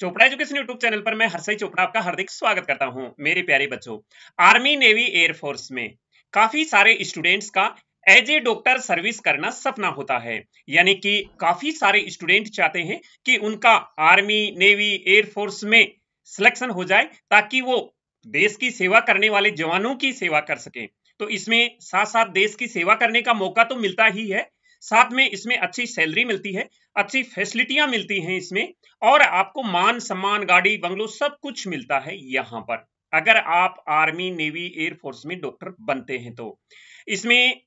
Chopra education YouTube channel पर मैं हर्षई चोपड़ा आपका हार्दिक स्वागत करता हूँ, मेरे प्यारे बच्चों। आर्मी नेवी एयरफोर्स में काफ़ी सारे स्टूडेंट्स का एज ए डॉक्टर सर्विस करना सपना होता है। यानी कि काफ़ी सारे स्टूडेंट चाहते हैं कि उनका आर्मी नेवी एयरफोर्स में सिलेक्शन हो जाए ताकि वो देश की सेवा करने वाले जवानों की सेवा कर सके। तो इसमें साथ साथ देश की सेवा करने का मौका तो मिलता ही है साथ में इसमें अच्छी सैलरी मिलती है, अच्छी फैसिलिटियाँ मिलती हैं इसमें, और आपको मान सम्मान, गाड़ी, बंगलो सब कुछ मिलता है यहाँ पर। अगर आप आर्मी, नेवी एयरफोर्स में डॉक्टर बनते हैं तो। इसमें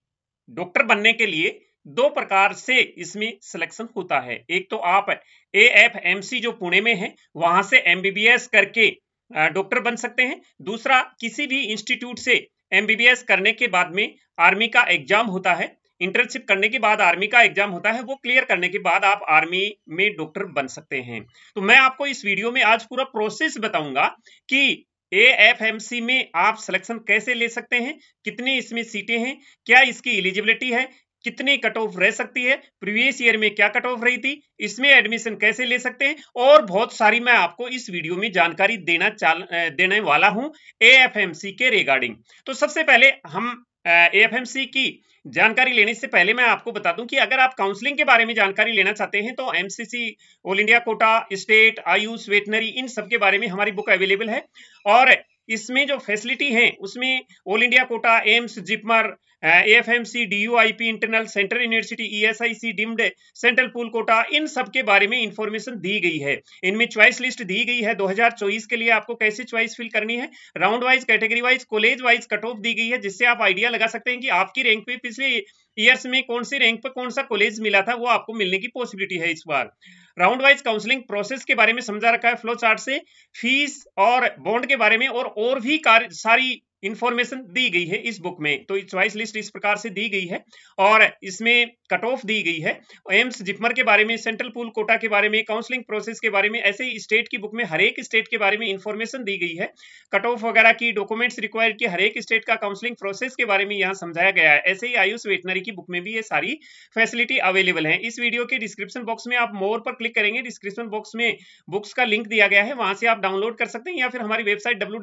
डॉक्टर बनने के लिए दो प्रकार से इसमें सिलेक्शन होता है। एक तो आप ए एफ़ एम सी जो पुणे में है, वहाँ से एमबीबीएस करके डॉक्टर बन सकते हैं। दूसरा, किसी भी इंस्टीट्यूट से एमबीबीएस करने के बाद में आर्मी का एग्ज़ाम होता है इंटर्नशिप करने के बाद आर्मी का एग्ज़ाम होता है, वो क्लियर करने के बाद आप आर्मी में डॉक्टर बन सकते हैं। तो मैं आपको इस वीडियो में आज पूरा प्रोसेस बताऊँगा कि ए एफ़ एम सी में आप सिलेक्शन कैसे ले सकते हैं, कितनी इसमें सीटें हैं, क्या इसकी एलिजिबिलिटी है, कितनी कट ऑफ़ रह सकती है प्रीवियस ईयर में क्या कट ऑफ़ रही थी, इसमें एडमिशन कैसे ले सकते हैं, और बहुत सारी मैं आपको इस वीडियो में जानकारी देना चाल देने वाला हूँ ए एफ़ एम सी के रिगार्डिंग तो सबसे पहले हम ए एफ़ एम सी की जानकारी लेने से पहले मैं आपको बता दूँ कि अगर आप काउंसलिंग के बारे में जानकारी लेना चाहते हैं तो MCC all India quota state AYUSH veterinary इन सब के बारे में हमारी बुक अवेलेबल है। और इसमें जो फैसिलिटी है, उसमें all India quota, AIIMS, JIPMER F M C D U I P internal central university E S I C deemed, central pool quota, इन सब के बारे में इंफॉर्मेशन दी गई है। इनमें च्वाइस लिस्ट दी गई है 2024 के लिए आपको कैसे च्वाइस फिल करनी है। Round wise category wise college wise cut off दी गई है, जिससे आप आइडिया लगा सकते हैं कि आपकी रैंक पे पिछले ईयर्स में कौन सी रैंक पर कौन सा कॉलेज मिला था, वो आपको मिलने की पॉसिबिलिटी है इस बार। राउंड वाइज काउंसलिंग प्रोसेस के बारे में समझा रखा है फ्लो चार्ट से फ़ीस और बॉन्ड के बारे में और और भी कार्य, सारी इंफॉर्मेशन दी गई है इस बुक में। तो चॉइस लिस्ट इस प्रकार से दी गई है और इसमें कट ऑफ़ दी गई है। एम्स जिपमर के बारे में सेंट्रल पूल कोटा के बारे में काउंसलिंग प्रोसेस के बारे में, ऐसे ही स्टेट की बुक में, हर एक स्टेट के बारे में इंफॉर्मेशन दी गई है। कट ऑफ़ वगैरह की डॉक्यूमेंट्स रिक्वायर्ड की हर एक स्टेट का काउंसलिंग प्रोसेस के बारे में यहाँ समझाया गया है। ऐसे ही आयुष वेटनरी की बुक में भी ये सारी फैसिलिटी अवेलेबल है। इस वीडियो के डिस्क्रिप्शन बॉक्स में आप मोर पर क्लिक करेंगे डिस्क्रिप्शन बॉक्स में बुक्स का लिंक दिया गया है। वहाँ से आप डाउनलोड कर सकते हैं या फिर हमारी वेबसाइट डब्ल्यू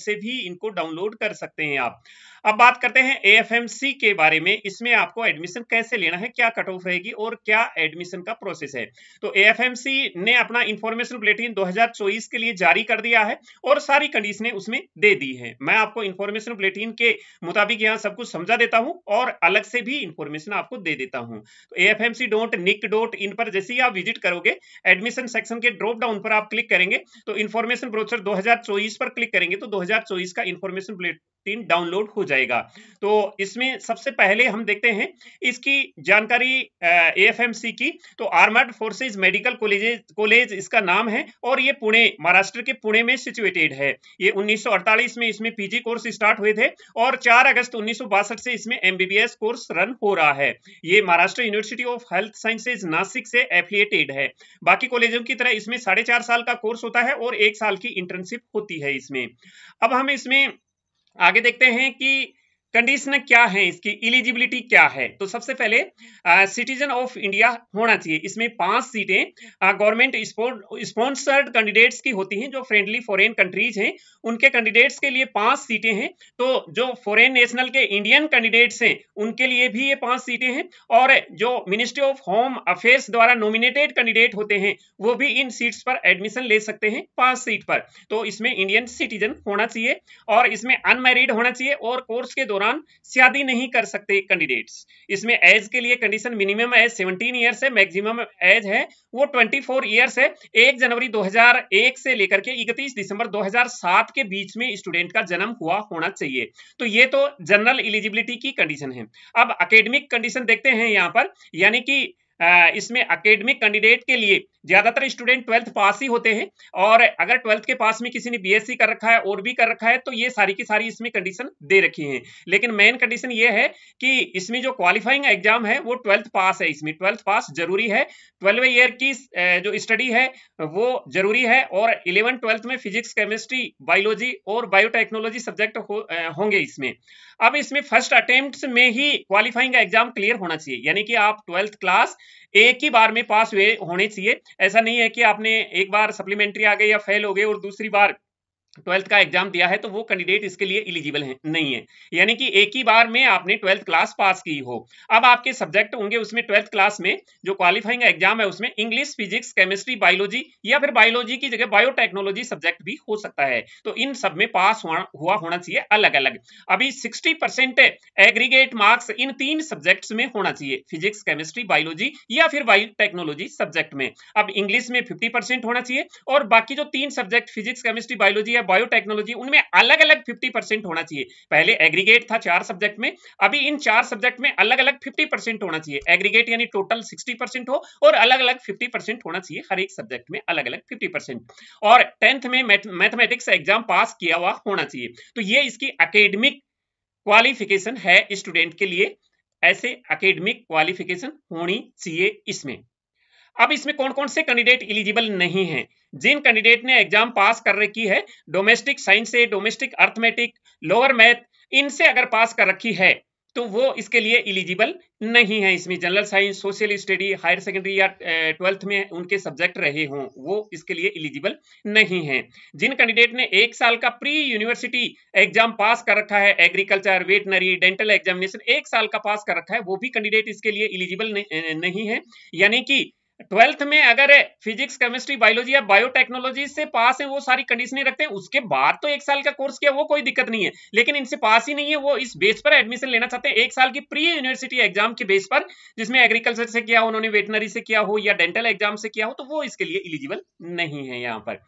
से भी इनको डाउनलोड कर सकते हैं आप। अब बात करते हैं एएफएमसी के बारे में। इसमें आपको एडमिशन कैसे लेना है, क्या कट ऑफ़ रहेगी और क्या एडमिशन का प्रोसेस है। तो एएफएमसी ने अपना इंफॉर्मेशन बुलेटिन 2024 के लिए जारी कर दिया है और सारी कंडीशनें उसमें दे दी है। मैं आपको इंफॉर्मेशन बुलेटिन के मुताबिक यहाँ सब कुछ समझा देता हूँ और अलग से भी इंफॉर्मेशन आपको दे देता हूँ। तो ए पर जैसे ही आप विज़िट करोगे एडमिशन सेक्शन के ड्रॉप डाउन पर आप क्लिक करेंगे तो इन्फॉर्मेशन ब्रोचर 2024 पर क्लिक करेंगे तो 2024 का इंफॉर्मेशन बुलेटिन डाउनलोड हो जाएगा। तो इसमें सबसे पहले हम देखते हैं इसकी जानकारी एएफएमसी की। तो armed forces medical college college इसका नाम है और ये पुणे, महाराष्ट्र के पुणे में सिचुएटेड है। ये 1948 में इसमें पीजी कोर्स स्टार्ट हुए थे और 4 अगस्त उन्नीस सौ बासठ से इसमें एमबीबीएस कोर्स रन हो रहा है। ये Maharashtra university of health sciences Nashik से एफिलिएटेड है। बाकी कॉलेजों की तरह इसमें साढ़े साल का कोर्स होता है और एक साल की इंटर्नशिप होती है इसमें। अब हम इसमें आगे देखते हैं कि कंडीशन क्या है? इसकी इलिजिबिलिटी क्या है? तो सबसे पहले सिटीजन ऑफ़ इंडिया होना चाहिए। इसमें पाँच सीटें गवर्नमेंट स्पॉन्सर्ड कैंडिडेट्स की होती हैं, जो फ्रेंडली फॉरेन कंट्रीज़ हैं। उनके कैंडिडेट्स के लिए पाँच सीटें हैं। तो जो फॉरेन नेशनल के इंडियन कैंडिडेट्स हैं, उनके लिए भी ये पाँच सीटें हैं। और जो मिनिस्ट्री ऑफ़ होम अफेयर्स द्वारा नॉमिनेटेड कैंडिडेट होते हैं, वो भी इन सीट्स पर एडमिशन ले सकते हैं, पाँच सीट पर। तो इसमें इंडियन सिटीजन होना चाहिए और इसमें अनमेरिड होना चाहिए और कोर्स के दौरान शादी नहीं कर सकते कैंडिडेट्स इसमें एज के लिए कंडीशन मिनिमम एज 17 ईयर्स है मैक्सिमम एज है, वो 24 ईयर्स है। एक जनवरी 2001 से लेकर के 31 दिसंबर 2007 के बीच में स्टूडेंट का जन्म हुआ होना चाहिए। तो ये तो जनरल एलिजिबिलिटी की कंडीशन है। अब अकेडमिक कंडीशन देखते हैं यहाँ पर, यानी कि इसमें अकेडमिक कैंडिडेट के लिए ज़्यादातर स्टूडेंट ट्वेल्थ पास ही होते हैं और अगर ट्वेल्थ के पास में किसी ने बीएससी कर रखा है और भी कर रखा है तो ये सारी की सारी इसमें कंडीशन दे रखी है। लेकिन मेन कंडीशन ये है कि इसमें जो क्वालिफाइंग एग्ज़ाम है वो ट्वेल्थ पास है इसमें। ट्वेल्थ पास ज़रूरी है। ट्वेल्व ईयर की जो स्टडी है वो ज़रूरी है और इलेवन ट्वेल्थ में फिजिक्स केमिस्ट्री बायोलॉजी और बायोटेक्नोलॉजी सब्जेक्ट हो, होंगे इसमें। अब इसमें फ़र्स्ट अटेम्प्ट में ही क्वालिफाइंग एग्ज़ाम क्लियर होना चाहिए। यानी कि आप ट्वेल्थ क्लास एक ही बार में पास हुए होने चाहिए। ऐसा नहीं है कि आपने एक बार सप्लीमेंट्री आ गई या फेल हो गए और दूसरी बार ट्वेल्थ का एग्ज़ाम दिया है तो वो कैंडिडेट इसके लिए इलिजिबल है नहीं है। यानी कि एक ही बार में आपने ट्वेल्थ क्लास पास की हो। अब आपके सब्जेक्ट होंगे उसमें ट्वेल्थ क्लास में जो क्वालिफाइंग एग्ज़ाम है उसमें इंग्लिश फिजिक्स केमिस्ट्री बायोलॉजी या फिर बायोलॉजी की जगह बायोटेक्नोलॉजी सब्जेक्ट भी हो सकता है। तो इन सब में पास हुआ, हुआ होना चाहिए अलग अलग अभी सिक्सटी परसेंट एग्रीगेट मार्क्स इन तीन सब्जेक्ट में होना चाहिए फिजिक्स केमिस्ट्री बायोलॉजी या फिर बायोटेक्नोलॉजी सब्जेक्ट में। अब इंग्लिश में फिफ्टी होना चाहिए और बाकी जो तीन सब्जेक्ट फिजिक्स केमिस्ट्री बायोलॉजी या बायोटेक्नोलॉजी उनमें अलग अलग 50 परसेंट होना चाहिए। पहले एग्रीगेट था चार सब्जेक्ट में, अभी इन चार सब्जेक्ट में अलग अलग 50 परसेंट होना चाहिए। एग्रीगेट यानी टोटल 60 परसेंट हो और अलग अलग 50 परसेंट होना चाहिए हर एक सब्जेक्ट में अलग अलग 50 परसेंट और टेंथ में मैथमेटिक्स एग्ज़ाम पास किया हुआ होना चाहिए। तो ये इसकी अकेडमिक क्वालिफिकेशन है स्टूडेंट के लिए। ऐसे अकेडमिक क्वालिफिकेशन होनी चाहिए इसमें। अब इसमें कौन कौन से कैंडिडेट इलिजिबल नहीं हैं? जिन कैंडिडेट ने एग्ज़ाम पास कर रखी है, डोमेस्टिक साइंस से, डोमेस्टिक अर्थमेटिक, लोअर मैथ, इनसे अगर पास कर रखी है तो वो इसके लिए इलिजिबल नहीं है। इसमें general science, social study, higher secondary या ट्वेल्थ में उनके सब्जेक्ट रहे हों, वो इसके लिए इलिजिबल नहीं है। जिन कैंडिडेट ने एक साल का प्री यूनिवर्सिटी एग्ज़ाम पास कर रखा है, एग्रीकल्चर, वेटनरी, डेंटल एग्जामिनेशन एक साल का पास कर रखा है, वो भी कैंडिडेट इसके लिए इलिजिबल नहीं है। यानी कि ट्वेल्थ में अगर फिजिक्स, केमिस्ट्री, बायोलॉजी या बायोटेक्नोलॉजी से पास है, वो सारी कंडीशनें रखते हैं, उसके बाद तो एक साल का कोर्स किया, वो कोई दिक्कत नहीं है। लेकिन इनसे पास ही नहीं है, वो इस बेस पर एडमिशन लेना चाहते हैं, एक साल की प्री यूनिवर्सिटी एग्ज़ाम के बेस पर, जिसमें एग्रीकल्चर से किया उन्होंने वेटनरी से किया हो या डेंटल एग्ज़ाम से किया हो तो वो इसके लिए इलिजिबल नहीं है यहाँ पर।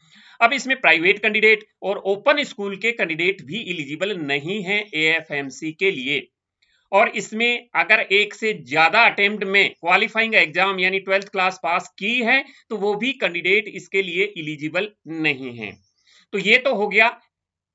अब इसमें प्राइवेट कैंडिडेट और ओपन स्कूल के कैंडिडेट भी इलिजिबल नहीं है ए के लिए। और इसमें अगर एक से ज़्यादा अटेम्प्ट में क्वालिफाइंग एग्ज़ाम यानी ट्वेल्थ क्लास पास की है तो वो भी कैंडिडेट इसके लिए इलिजिबल नहीं है। तो ये तो हो गया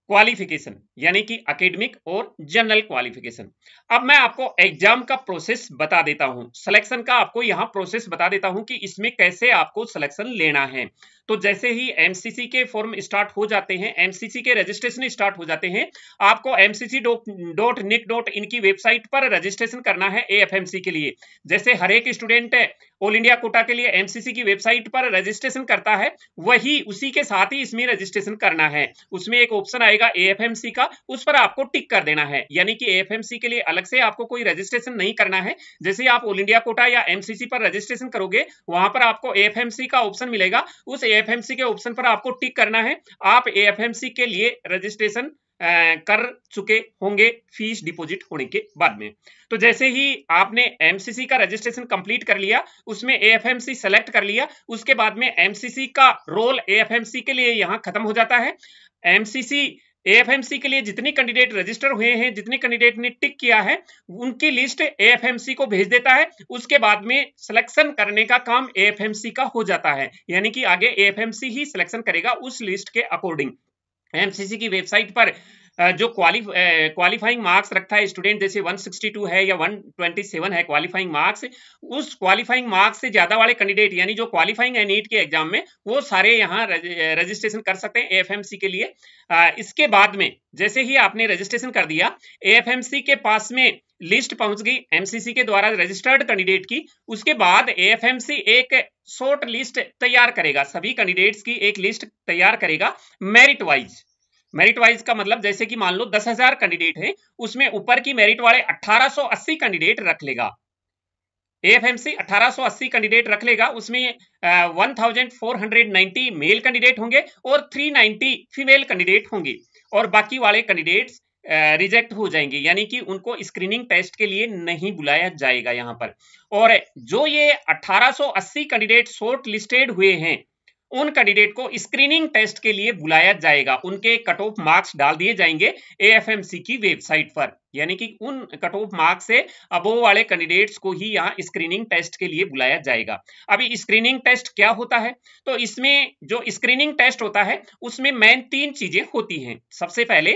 क्वालिफिकेशन यानी कि एकेडमिक और जनरल क्वालिफिकेशन अब मैं आपको एग्ज़ाम का प्रोसेस बता देता हूँ। सिलेक्शन का आपको यहाँ प्रोसेस बता देता हूँ कि इसमें कैसे आपको सिलेक्शन लेना है। तो जैसे ही एमसीसी के फॉर्म स्टार्ट हो जाते हैं एमसीसी के रजिस्ट्रेशन स्टार्ट हो जाते हैं, आपको एमसीसी डॉट निक डॉट इनकी वेबसाइट पर रजिस्ट्रेशन करना है एएफएमसी के लिए। जैसे हर एक स्टूडेंट ऑल इंडिया कोटा के लिए एमसीसी की वेबसाइट पर रजिस्ट्रेशन करता है, वही उसी के साथ ही इसमें रजिस्ट्रेशन करना है। उसमें एक ऑप्शन आएगा एएफएमसी का, उस पर आपको टिक कर देना है। यानी कि एएफएमसी के लिए अलग से आपको कोई रजिस्ट्रेशन नहीं करना है। जैसे आप ऑल इंडिया कोटा या एमसीसी पर रजिस्ट्रेशन करोगे, वहाँ पर आपको एएफएमसी का ऑप्शन मिलेगा। उस एएफएमसी के ऑप्शन पर आपको टिक करना है। आप एएफएमसी के लिए रजिस्ट्रेशन कर चुके होंगे फ़ीस डिपॉजिट होने के बाद में। तो जैसे ही आपने एमसीसी का रजिस्ट्रेशन कंप्लीट कर लिया, उसमें एएफएमसी सेलेक्ट कर लिया, उसके बाद में एमसीसी का रोल एएफएमसी के लिए यहाँ खत्म हो जाता है। एमसीसी एएफएमसी के लिए जितने कैंडिडेट रजिस्टर हुए हैं, जितने कैंडिडेट ने टिक किया है, उनकी लिस्ट एएफएमसी को भेज देता है। उसके बाद में सिलेक्शन करने का काम एएफएमसी का हो जाता है। यानी कि आगे एएफएमसी ही सिलेक्शन करेगा उस लिस्ट के अकॉर्डिंग एमसीसी की वेबसाइट पर जो क्वालिफ क्वालिफाइंग मार्क्स रखता है स्टूडेंट जैसे 162 है या 127 है क्वालिफाइंग मार्क्स उस क्वालिफाइंग मार्क्स से ज़्यादा वाले कैंडिडेट यानी जो क्वालिफाइंग है नीट के एग्ज़ाम में, वो सारे यहाँ रजिस्ट्रेशन कर सकते हैं एएफएमसी के लिए। इसके बाद में, जैसे ही आपने रजिस्ट्रेशन कर दिया एएफएमसी के पास में लिस्ट पहुँच गई एमसीसी के द्वारा रजिस्टर्ड कैंडिडेट की। उसके बाद एएफएमसी एक शॉर्ट लिस्ट तैयार करेगा, सभी कैंडिडेट्स की एक लिस्ट तैयार करेगा मेरिट वाइज मेरिट वाइज का मतलब जैसे कि मान लो दस हज़ार कैंडिडेट है, उसमें ऊपर की मेरिट वाले 1880 कैंडिडेट रख लेगा। एएफएमसी 1880 कैंडिडेट रख लेगा, उसमें one thousand ninety male candidate होंगे और 390 फीमेल कैंडिडेट होंगे और बाकी वाले कैंडिडेट्स रिजेक्ट हो जाएँगे, यानी कि उनको स्क्रीनिंग टेस्ट के लिए नहीं बुलाया जाएगा यहाँ पर। और जो ये 1880 कैंडिडेट शॉर्ट लिस्टेड हुए हैं उन कैंडिडेट को स्क्रीनिंग टेस्ट के लिए बुलाया जाएगा। उनके कट ऑफ़ मार्क्स डाल दिए जाएँगे एएफएमसी की वेबसाइट पर। यानी कि उन कट ऑफ़ मार्क्स से अबो वाले कैंडिडेट्स को ही यहाँ स्क्रीनिंग टेस्ट के लिए बुलाया जाएगा। अभी स्क्रीनिंग टेस्ट क्या होता है? तो इसमें जो स्क्रीनिंग टेस्ट होता है, उसमें मेन तीन चीज़ें होती हैं। सबसे पहले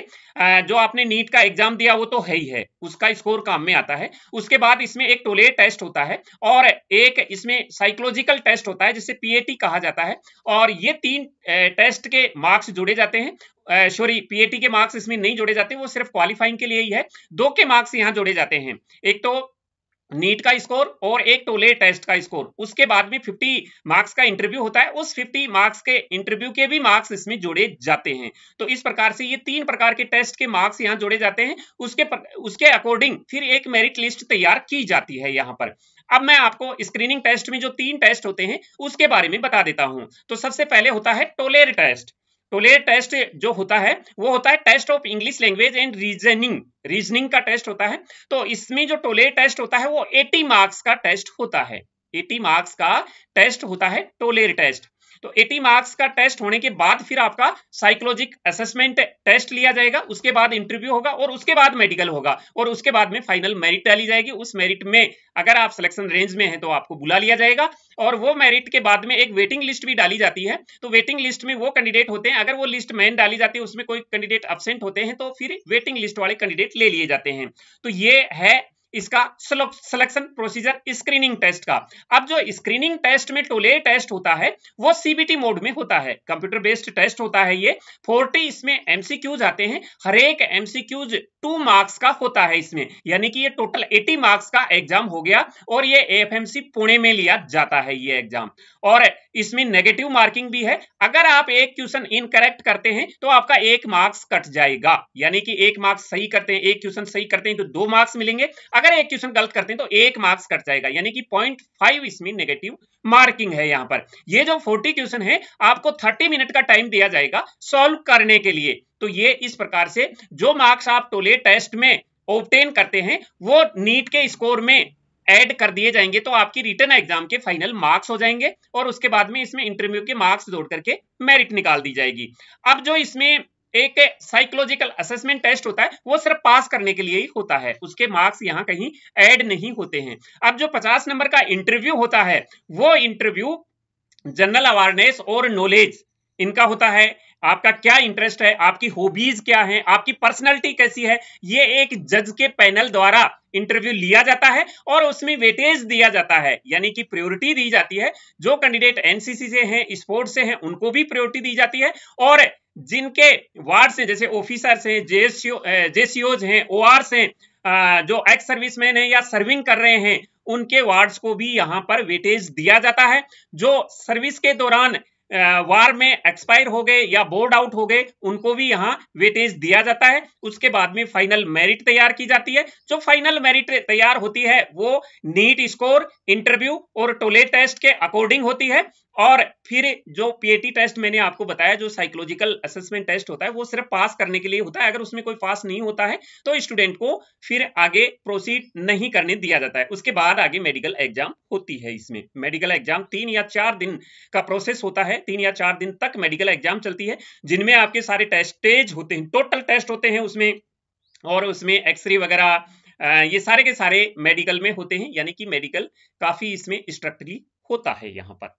जो आपने नीट का एग्ज़ाम दिया वो तो है ही है, उसका स्कोर काम में आता है। उसके बाद इसमें एक टोले टेस्ट होता है और एक इसमें साइकोलॉजिकल टेस्ट होता है, जिसे पीएटी कहा जाता है। और ये तीन टेस्ट के मार्क्स जोड़े जाते हैं। सॉरी पीएटी के मार्क्स इसमें नहीं जोड़े जाते वो सिर्फ़ क्वालिफाइंग के लिए ही है। दो के मार्क्स यहाँ जोड़े जाते हैं। एक तो नीट का स्कोर और एक टोले टेस्ट का स्कोर उसके बाद में 50 मार्क्स का इंटरव्यू होता है उस 50 मार्क्स के इंटरव्यू के भी मार्क्स इसमें जोड़े जाते हैं। तो इस प्रकार से ये तीन प्रकार के टेस्ट के मार्क्स यहाँ जोड़े जाते हैं। उसके पर, उसके अकॉर्डिंग फिर एक मेरिट लिस्ट तैयार की जाती है यहाँ पर। अब मैं आपको स्क्रीनिंग टेस्ट में जो तीन टेस्ट होते हैं उसके बारे में बता देता हूँ। तो सबसे पहले होता है टोलेर टेस्ट टोलेर टेस्ट जो होता है, वो होता है test of English language and reasoning. Reasoning का टेस्ट होता है। तो इसमें जो टोलेर टेस्ट होता है, वो 80 मार्क्स का टेस्ट होता है। 80 मार्क्स का टेस्ट होता है टोलेर टेस्ट। तो 80 मार्क्स का टेस्ट होने के बाद फिर आपका साइकोलॉजिक असेसमेंट टेस्ट लिया जाएगा, उसके बाद इंटरव्यू होगा और उसके बाद मेडिकल होगा और उसके बाद में फाइनल मेरिट डाली जाएगी। उस मेरिट में अगर आप सिलेक्शन रेंज में हैं तो आपको बुला लिया जाएगा और वो मेरिट के बाद में एक वेटिंग लिस्ट भी डाली जाती है। तो वेटिंग लिस्ट में वो कैंडिडेट होते हैं, अगर वो लिस्ट मेन डाली जाती है, उसमें कोई कैंडिडेट अब्सेंट होते हैं तो फिर वेटिंग लिस्ट वाले कैंडिडेट ले लिए जाते हैं। तो ये है इसका सिलेक्शन प्रोसीजर स्क्रीनिंग टेस्ट का। अब जो स्क्रीनिंग टेस्ट में टोले टेस्ट होता है, वो सीबीटी मोड में होता है। कंप्यूटर बेस्ड टेस्ट होता है ये। 40 इसमें एमसीक्यूज आते हैं। हर एक एमसीक्यूज टू मार्क्स का होता है इसमें। यानी कि ये टोटल 80 मार्क्स का एग्ज़ाम हो गया और ये एफएमसी पुणे में लिया जाता है ये एग्ज़ाम और इसमें नेगेटिव मार्किंग भी है। अगर आप एक क्वेश्चन इनकरेक्ट करते हैं तो आपका एक मार्क्स कट जाएगा। यानी कि एक मार्क्स सही करते हैं, एक क्वेश्चन सही करते हैं तो दो मार्क्स मिलेंगे। अगर एक क्वेश्चन गलत करते हैं तो एक मार्क्स कट जाएगा। यानी कि पॉइंट फाइव इसमें नेगेटिव मार्किंग है यहाँ पर। ये जो फोर्टी क्वेश्चन है, आपको थर्टी मिनट का टाइम दिया जाएगा सॉल्व करने के लिए। तो ये इस प्रकार से जो मार्क्स आप टोले टेस्ट में ऑप्टेन करते हैं, वो नीट के स्कोर में ऐड कर दिए जाएँगे तो आपकी रिटर्न एग्ज़ाम के फाइनल मार्क्स हो जाएँगे और उसके बाद में इसमें इंटरव्यू के मार्क्स जोड़ करके मेरिट निकाल दी जाएगी। अब जो इसमें एक साइकोलॉजिकल असेसमेंट टेस्ट होता है, वो सिर्फ़ पास करने के लिए ही होता है। उसके मार्क्स यहाँ कहीं ऐड नहीं होते हैं। अब जो 50 नंबर का इंटरव्यू होता है, वो इंटरव्यू जनरल अवेयरनेस और नॉलेज इनका होता है। आपका क्या इंटरेस्ट है? आपकी हॉबीज क्या है? आपकी पर्सनैलिटी कैसी है? ये एक जज के पैनल द्वारा इंटरव्यू लिया जाता है और उसमें वेटेज दिया जाता है। यानी कि प्रायोरिटी दी जाती है। जो कैंडिडेट एनसीसी से हैं स्पोर्ट्स से हैं, उनको भी प्रायोरिटी दी जाती है। और जिनके वार्ड से जैसे ऑफिसर्स हैं जेसीओ जेसीओज हैं ओ हैं जो एक्स सर्विसमैन है या सर्विंग कर रहे हैं, उनके वार्ड्स को भी यहाँ पर वेटेज दिया जाता है। जो सर्विस के दौरान वार में एक्सपायर हो गए या बोर्ड आउट हो गए, उनको भी यहाँ वेटेज दिया जाता है। उसके बाद में फाइनल मेरिट तैयार की जाती है। जो फाइनल मेरिट तैयार होती है, वो नीट स्कोर, इंटरव्यू और टोले टेस्ट के अकॉर्डिंग होती है। और फिर जो पीएटी टेस्ट मैंने आपको बताया, जो साइकोलॉजिकल असेसमेंट टेस्ट होता है, वो सिर्फ़ पास करने के लिए होता है। अगर उसमें कोई पास नहीं होता है तो स्टूडेंट को फिर आगे प्रोसीड नहीं करने दिया जाता है। उसके बाद आगे मेडिकल एग्ज़ाम होती है इसमें। मेडिकल एग्ज़ाम तीन या चार दिन का प्रोसेस होता है। तीन या चार दिन तक मेडिकल एग्ज़ाम चलती है, जिनमें आपके सारे टेस्टेज होते हैं। टोटल टेस्ट होते हैं उसमें और उसमें एक्सरे वगैरह ये सारे के सारे मेडिकल में होते हैं। यानी कि मेडिकल काफ़ी इसमें स्ट्रक्चरी होता है यहाँ पर।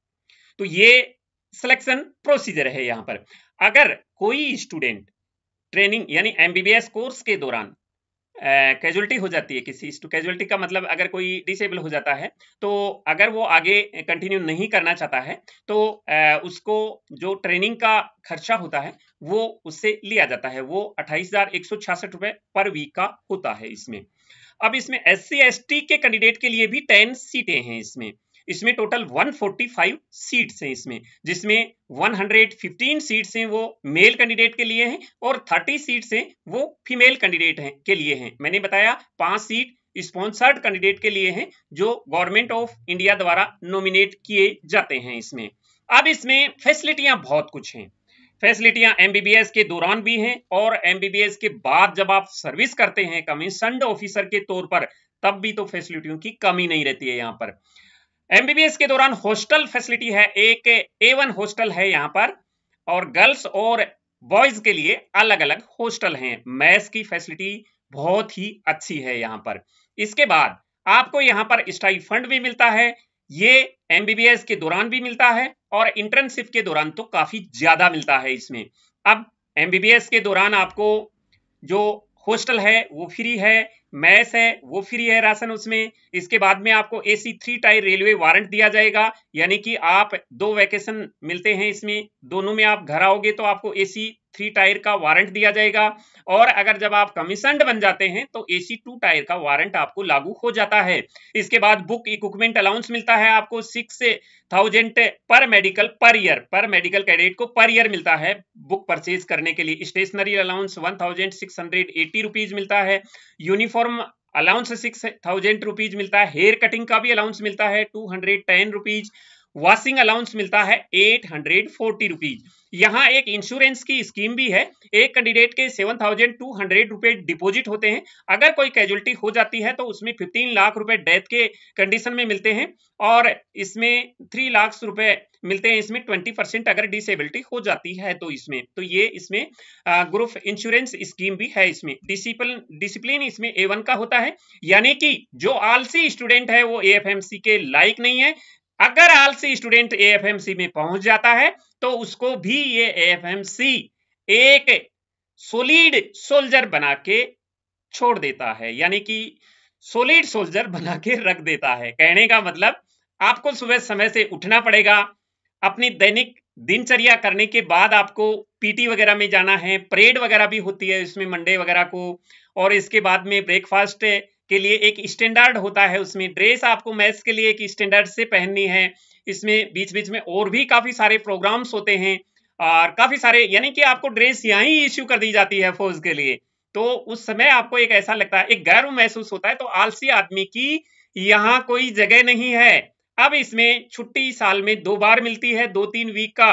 तो ये सिलेक्शन प्रोसीजर है यहाँ पर। अगर कोई स्टूडेंट ट्रेनिंग यानी एमबीबीएस कोर्स के दौरान कैजुअलिटी हो जाती है किसी कैजुअलिटी का मतलब अगर कोई डिसेबल हो जाता है तो अगर वो आगे कंटिन्यू नहीं करना चाहता है तो आ, उसको जो ट्रेनिंग का खर्चा होता है वो उससे लिया जाता है। वो अट्ठाईस रुपए पर वीक का होता है इसमें। अब इसमें एस सी के कैंडिडेट के लिए भी टेन सीटें हैं इसमें। इसमें टोटल 145 सीट्स हैं इसमें, जिसमें 115 सीट्स हैं वो मेल कैंडिडेट के लिए हैं और 30 सीट्स हैं वो फीमेल कैंडिडेट हैं के लिए हैं। मैंने बताया पाँच सीट स्पॉन्सर्ड कैंडिडेट के लिए हैं जो गवर्नमेंट ऑफ़ इंडिया द्वारा नॉमिनेट किए जाते हैं इसमें। अब इसमें फैसिलिटियाँ बहुत कुछ हैं। फैसिलिटियाँ एमबीबीएस के दौरान भी हैं और एमबीबीएस के बाद जब आप सर्विस करते हैं कमीशनड ऑफिसर के तौर पर, तब भी तो फैसिलिटियों की कमी नहीं रहती है यहाँ पर। एमबीबीएस के दौरान हॉस्टल फैसिलिटी है, एक ए वन हॉस्टल है यहाँ पर, और गर्ल्स और बॉयज़ के लिए अलग अलग हॉस्टल हैं। मैथ्स की फैसिलिटी बहुत ही अच्छी है यहाँ पर। इसके बाद आपको यहाँ पर स्टाई फंड भी मिलता है, ये एमबीबीएस के दौरान भी मिलता है, और इंटर्नशिप के दौरान तो काफ़ी ज़्यादा मिलता है इसमें। अब एमबीबीएस के दौरान आपको जो हॉस्टल है, वो फ्री है, मैस है, वो फ्री है राशन उसमें इसके बाद में आपको AC three tier railway warrant दिया जाएगा, यानी कि आप दो वैकेशन मिलते हैं इसमें, दोनों में आप घर आओगे तो आपको एसी थ्री टायर का वारंट दिया जाएगा। और अगर जब आप कमीशनड बन जाते हैं तो एसी टू टायर का वारंट आपको लागू हो जाता है। इसके बाद बुक इक्विपमेंट अलाउंस मिलता है आपको six thousand per medical per year per medical cadet को पर ईयर मिलता है। बुक परचेज करने के लिए stationery allowance one thousand six hundred eighty rupees मिलता है। Uniform allowance six thousand rupees मिलता है। हेयर कटिंग का भी अलाउंस मिलता है। Two hundred ten rupees washing allowance मिलता है एट हंड्रेड फोर्टी रुपीज़ यहाँ एक इंश्योरेंस की स्कीम भी है। एक कैंडिडेट के सेवन थाउज़ेंड टू हंड्रेड रुपए डिपोजिट होते हैं। अगर कोई कैजुअलिटी हो जाती है तो उसमें फिफ्टीन लाख रुपए डेथ के कंडीशन में मिलते हैं और इसमें थ्री लाख रुपए मिलते हैं। इसमें ट्वेंटी परसेंट अगर डिसेबिलिटी हो जाती है तो इसमें। तो ये इसमें ग्रुप इंश्योरेंस स्कीम भी है इसमें। डिसिप्लिन डिसिप्लिन इसमें ए वन का होता है। यानी कि जो आलसी स्टूडेंट है वो ए एफ़ एम सी के लायक नहीं है। अगर आलसी स्टूडेंट एएफएमसी में पहुँच जाता है तो उसको भी ये एएफएमसी एक सोलिड सोल्जर बना के छोड़ देता है। यानी कि सोलिड सोल्जर बना के रख देता है। कहने का मतलब आपको सुबह समय से उठना पड़ेगा, अपनी दैनिक दिनचर्या करने के बाद आपको पीटी वगैरह में जाना है, परेड वगैरह भी होती है, इसमें मंडे वगैरह को, और इसके बाद में ब्रेकफास्ट के लिए एक स्टैंडर्ड होता है उसमें ड्रेस आपको मैथ्स के लिए एक स्टैंडर्ड से पहननी है। इसमें बीच बीच में और भी काफ़ी सारे प्रोग्राम्स होते हैं और काफ़ी सारे, यानी कि आपको ड्रेस यहाँ ही इश्यू कर दी जाती है फौज के लिए। तो उस समय आपको एक ऐसा लगता है, एक गर्व महसूस होता है तो आलसी आदमी की यहाँ कोई जगह नहीं है। अब इसमें छुट्टी साल में दो बार मिलती है दो तीन वीक का।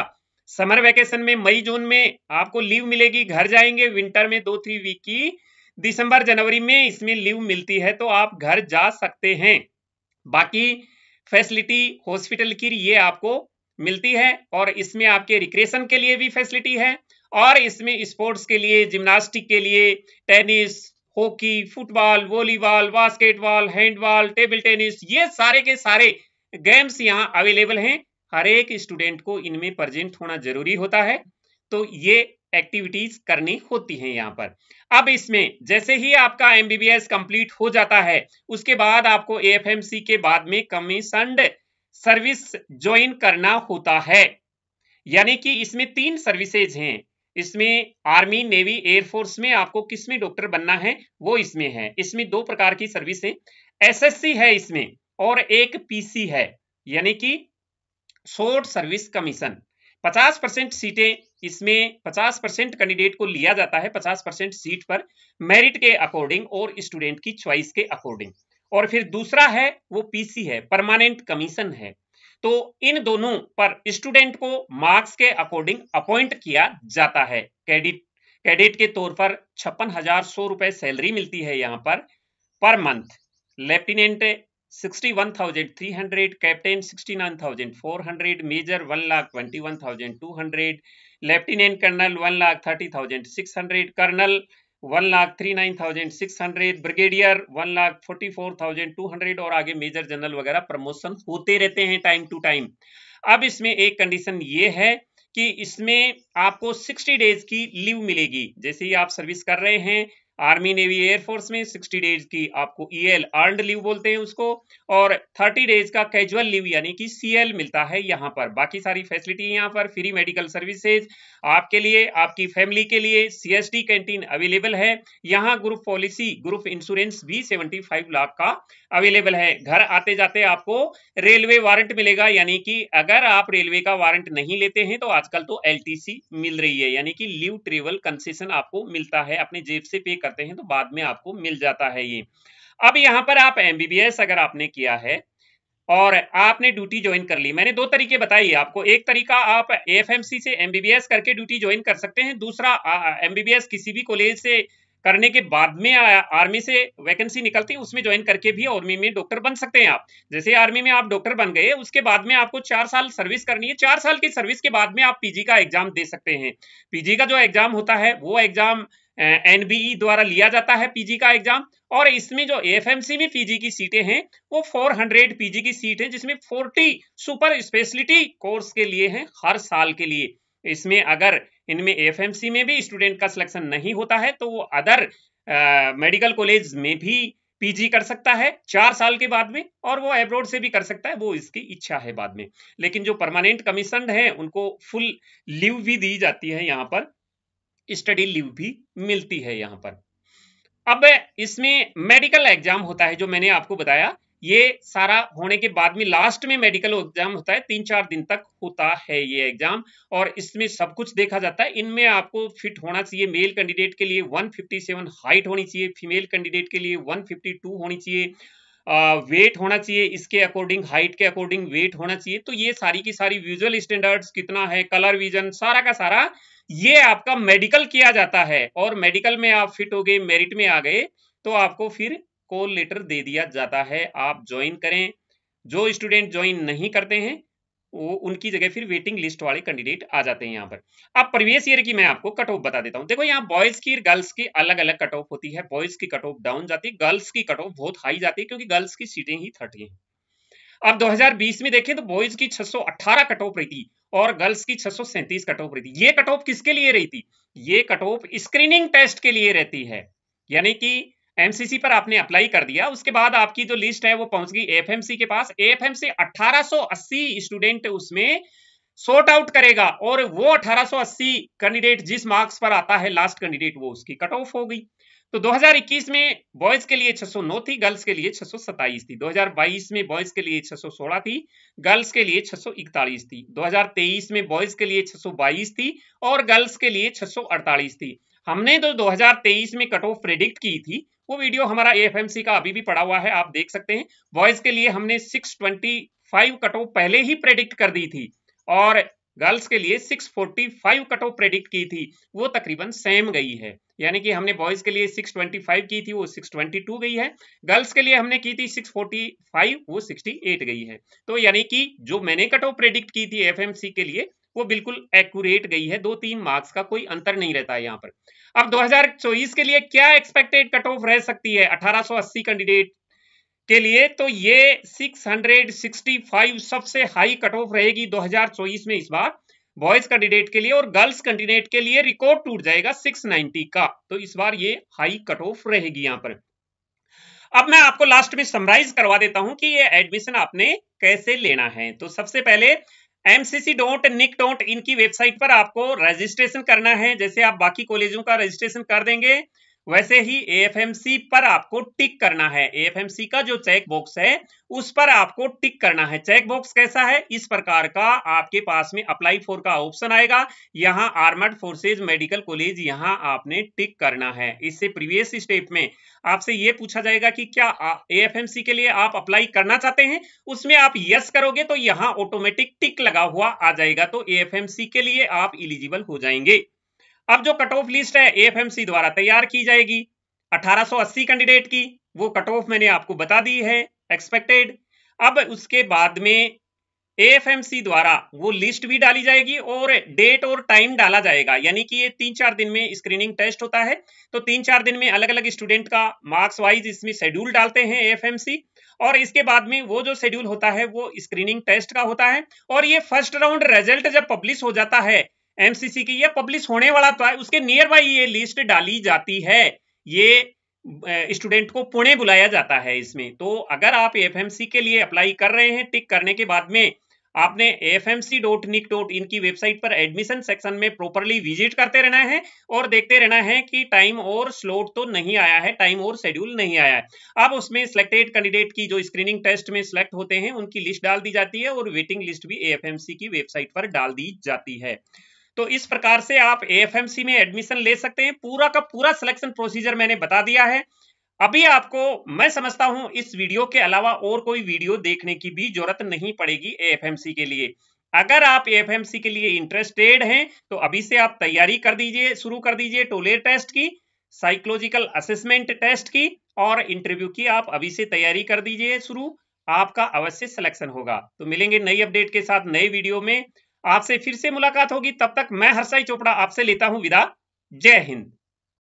समर वेकेशन में मई जून में आपको लीव मिलेगी, घर जाएँगे विंटर में दो थ्री वीक की। दिसंबर, जनवरी में इसमें लीव मिलती है तो आप घर जा सकते हैं। बाकी फैसिलिटी हॉस्पिटल की ये आपको मिलती है और इसमें आपके रिक्रेशन के लिए भी फैसिलिटी है और इसमें स्पोर्ट्स के लिए, जिम्नास्टिक के लिए, tennis, hockey, football, volleyball, basketball, handball, table tennis, ये सारे के सारे गेम्स यहाँ अवेलेबल हैं। हर एक स्टूडेंट को इनमें प्रेजेंट होना ज़रूरी होता है। तो ये एक्टिविटीज़ करनी होती हैं यहाँ पर। अब इसमें जैसे ही आपका एमबीबीएस कंप्लीट हो जाता है, उसके बाद आपको एएफएमसी के बाद में कमीशनड सर्विस ज्वाइन करना होता है। यानी कि इसमें तीन सर्विसेज़ हैं। इसमें आर्मी, नेवी एयरफोर्स में आपको किसमें डॉक्टर बनना है, वो इसमें है। इसमें दो प्रकार की सर्विस है। एसएससी है इसमें और एक पीसी है। यानी कि शॉर्ट सर्विस कमीशन। 50 परसेंट सीटें इसमें 50 परसेंट कैंडिडेट को लिया जाता है 50 परसेंट सीट पर मेरिट के अकॉर्डिंग और स्टूडेंट की चॉइस के अकॉर्डिंग और फिर दूसरा है, वो पीसी है परमानेंट कमीशन है। तो इन दोनों पर स्टूडेंट को मार्क्स के अकॉर्डिंग अपॉइंट किया जाता है। कैडिट कैडेट के तौर पर छप्पन हज़ार सौ रुपए सैलरी मिलती है यहाँ पर पर month lieutenant 61,300 captain 69,400 major 1 lakh 21,200 lieutenant colonel 1 lakh 30,600 colonel 1 lakh three nine thousand six hundred brigadier one lakh forty four thousand two hundred और आगे मेजर जनरल वगैरह प्रमोशन होते रहते हैं टाइम टू टाइम अब इसमें एक कंडीशन ये है कि इसमें आपको 60 डेज़ की लीव मिलेगी। जैसे ही आप सर्विस कर रहे हैं आर्मी नेवी एयरफोर्स में 60 डेज़ की आपको ईएल अर्नड लीव बोलते हैं उसको, और 30 डेज़ का कैजुअल लीव यानी कि सीएल मिलता है यहाँ पर। बाकी सारी फैसिलिटी यहाँ पर फ्री मेडिकल सर्विसेज़ आपके लिए, आपकी फैमिली के लिए सीएसडी कैंटीन अवेलेबल है। यहाँ ग्रुप पॉलिसी ग्रुप इंश्योरेंस भी 75 लाख का अवेलेबल है। घर आते जाते आपको रेलवे वारंट मिलेगा, यानी कि अगर आप रेलवे का वारंट नहीं लेते हैं तो आजकल तो एलटीसी मिल रही है, यानी कि लीव ट्रेवल कंसेशन आपको मिलता है अपने जेब से पे करते हैं तो बाद में आपको मिल जाता है ये। अब यहाँ पर आप एमबीबीएस अगर आपने किया है और आपने ड्यूटी ज्वाइन कर ली, मैंने दो तरीके बताई आपको। एक तरीका आप एएफएमसी से एमबीबीएस करके ड्यूटी ज्वाइन कर सकते हैं। दूसरा एमबीबीएस किसी भी कॉलेज से करने के बाद में आर्मी से वैकेंसी निकलती है, उसमें ज्वाइन करके भी आर्मी में डॉक्टर बन सकते हैं आप। जैसे आर्मी में आप डॉक्टर बन गए, उसके बाद में आपको चार साल सर्विस करनी है। चार साल की सर्विस के बाद में आप पीजी का एग्ज़ाम दे सकते हैं। पीजी का जो एग्ज़ाम होता है, वो एग्ज़ाम एनबीई द्वारा लिया जाता है पीजी का एग्ज़ाम और इसमें जो एएफएमसी में पीजी की सीटें हैं, वो 400 पीजी की सीट है, जिसमें 40 सुपर स्पेशलिटी कोर्स के लिए हैं हर साल के लिए। इसमें अगर इनमें एएफएमसी में भी स्टूडेंट का सिलेक्शन नहीं होता है तो वो अदर मेडिकल कॉलेज में भी पीजी कर सकता है चार साल के बाद में और वो एब्रोड से भी कर सकता है, वो इसकी इच्छा है बाद में। लेकिन जो परमानेंट कमीशन है, उनको फुल लीव भी दी जाती है यहाँ पर। स्टडी लीव भी मिलती है यहाँ पर। अब इसमें मेडिकल एग्ज़ाम होता है, जो मैंने आपको बताया, ये सारा होने के बाद में लास्ट में मेडिकल एग्ज़ाम होता है, तीन चार दिन तक होता है ये एग्ज़ाम, और इसमें सब कुछ देखा जाता है। इनमें आपको फिट होना चाहिए, मेल कैंडिडेट के लिए 157 हाइट होनी चाहिए, फीमेल कैंडिडेट के लिए 152 होनी चाहिए वेट होना चाहिए, इसके अकॉर्डिंग, हाइट के अकॉर्डिंग वेट होना चाहिए। तो ये सारी की सारी विजुअल स्टैंडर्ड्स कितना है, कलर विजन, सारा का सारा ये आपका मेडिकल किया जाता है और मेडिकल में आप फिट हो गए मेरिट में आ गए तो आपको फिर कॉल लेटर दे दिया जाता है। आप ज्वाइन करें। जो स्टूडेंट ज्वाइन नहीं करते हैं, वो उनकी जगह फिर वेटिंग लिस्ट वाले कैंडिडेट आ जाते हैं यहाँ पर। अब प्रीवियस ईयर की मैं आपको कट ऑफ़ बता देता हूँ। देखो यहाँ बॉयज़ की गर्ल्स की अलग अलग कट ऑफ़ होती है। बॉयज़ की कट ऑफ़ डाउन जाती है। गर्ल्स की कट ऑफ़ बहुत हाई जाती है क्योंकि गर्ल्स की सीटें ही थर्टी है। अब 2020 में देखें तो बॉयज़ की 618 कट ऑफ़ रही थी। और गर्ल्स की 637 कट ऑफ़ रही थी। ये कट ऑफ़ किसके लिए रही थी? ये कट ऑफ़ स्क्रीनिंग टेस्ट के लिए रहती है। यानी कि एमसीसी पर आपने अप्लाई कर दिया, उसके बाद आपकी जो लिस्ट है वो पहुँच गई एफएमसी के पास। एफएमसी 1880 स्टूडेंट उसमें सॉर्ट आउट करेगा और वो 1880 कैंडिडेट जिस मार्क्स पर आता है लास्ट कैंडिडेट वो उसकी कट ऑफ़ हो गई। तो 2021 में बॉयज़ के लिए 609 थी गर्ल्स के लिए 627 थी। 2022 में बॉयज़ के लिए 616 थी गर्ल्स के लिए 641 थी। 2023 में बॉयज़ के लिए 622 थी और गर्ल्स के लिए 648 थी। हमने तो 2023 में कट ऑफ़ प्रेडिक्ट की थी। वो वीडियो हमारा एएफएमसी का अभी भी पड़ा हुआ है, आप देख सकते हैं। बॉयज़ के लिए हमने 625 कट ऑफ़ पहले ही प्रेडिक्ट कर दी थी। और गर्ल्स के लिए 645 कट ऑफ़ प्रेडिक्ट की थी। वो तकरीबन सेम गई है। यानी कि हमने बॉयज़ के लिए 625 की थी, वो 622 गई है। गर्ल्स के लिए हमने की थी 645 वो 68 गई है। तो यानी कि जो मैंने कट ऑफ़ प्रेडिक्ट की थी एफएमसी के लिए, वो बिल्कुल एक्यूरेट गई है। दो तीन मार्क्स का कोई अंतर नहीं रहता है यहाँ पर। अब 2024 के लिए क्या एक्सपेक्टेड कट ऑफ़ रह सकती है? 1880 कैंडिडेट के लिए तो ये 665 सबसे हाई कट ऑफ़ रहेगी 2024 में इस बार बॉयज़ कैंडिडेट के लिए और गर्ल्स कैंडिडेट के लिए रिकॉर्ड टूट जाएगा 690 का। तो इस बार ये हाई कट ऑफ़ रहेगी यहाँ पर। अब मैं आपको लास्ट में समराइज करवा देता हूँ कि ये एडमिशन आपने कैसे लेना है। तो सबसे पहले एमसीसी डोंट निक डोंट इनकी वेबसाइट पर आपको रजिस्ट्रेशन करना है। जैसे आप बाकी कॉलेजों का रजिस्ट्रेशन कर देंगे वैसे ही एएफएमसी पर आपको टिक करना है। एएफएमसी का जो चेक बॉक्स है, उस पर आपको टिक करना है। चेक बॉक्स कैसा है? इस प्रकार का आपके पास में अप्लाई फॉर का ऑप्शन आएगा। यहाँ आर्मड फोर्सेज मेडिकल कॉलेज यहाँ आपने टिक करना है। इससे प्रीवियस स्टेप में आपसे ये पूछा जाएगा कि क्या एएफएमसी के लिए आप अप्लाई करना चाहते हैं? उसमें आप यस करोगे तो यहाँ ऑटोमेटिक टिक लगा हुआ आ जाएगा। तो एएफएमसी के लिए आप इलिजिबल हो जाएँगे। अब जो कट ऑफ़ लिस्ट है एएफएमसी द्वारा तैयार की जाएगी। 1880 कैंडिडेट की, वो कट ऑफ़ मैंने आपको बता दी है एक्सपेक्टेड अब उसके बाद में एएफएमसी द्वारा वो लिस्ट भी डाली जाएगी और डेट और टाइम डाला जाएगा। यानी कि ये तीन चार दिन में स्क्रीनिंग टेस्ट होता है। तो तीन चार दिन में अलग अलग स्टूडेंट का मार्क्स वाइज इसमें शेड्यूल डालते हैं एएफएमसी और इसके बाद में वो जो शेड्यूल होता है, वो स्क्रीनिंग टेस्ट का होता है। और ये फ़र्स्ट राउंड रिज़ल्ट जब पब्लिश हो जाता है एमसीसी की ये पब्लिश होने वाला तो है उसके नियर बाई ये लिस्ट डाली जाती है। ये स्टूडेंट को पुणे बुलाया जाता है इसमें। तो अगर आप एफएमसी के लिए अप्लाई कर रहे हैं टिक करने के बाद में आपने निक डॉट इनकी वेबसाइट पर एडमिशन सेक्शन में प्रॉपरली विज़िट करते रहना है और देखते रहना है कि टाइम और स्लॉट तो नहीं आया है टाइम और शेड्यूल नहीं आया है। अब उसमें सिलेक्टेड कैंडिडेट की जो स्क्रीनिंग टेस्ट में सिलेक्ट होते हैं, उनकी लिस्ट डाल दी जाती है और वेटिंग लिस्ट भी एएफएमसी की वेबसाइट पर डाल दी जाती है। तो इस प्रकार से आप एएफएमसी में एडमिशन ले सकते हैं। पूरा का पूरा सिलेक्शन प्रोसीजर मैंने बता दिया है। अभी आपको, मैं समझता हूँ, इस वीडियो के अलावा और कोई वीडियो देखने की भी ज़रूरत नहीं पड़ेगी एएफएमसी के लिए। अगर आप एएफएमसी के लिए इंटरेस्टेड हैं तो अभी से आप तैयारी कर दीजिए, शुरू कर दीजिए टोले टेस्ट की साइकोलॉजिकल असेसमेंट टेस्ट की, और इंटरव्यू की आप अभी से तैयारी कर दीजिए शुरू। आपका अवश्य सिलेक्शन होगा। तो मिलेंगे नई अपडेट के साथ नए वीडियो में। आपसे फिर से मुलाकात होगी। तब तक मैं हर्षाई चोपड़ा आपसे लेता हूँ विदा। जय हिंद।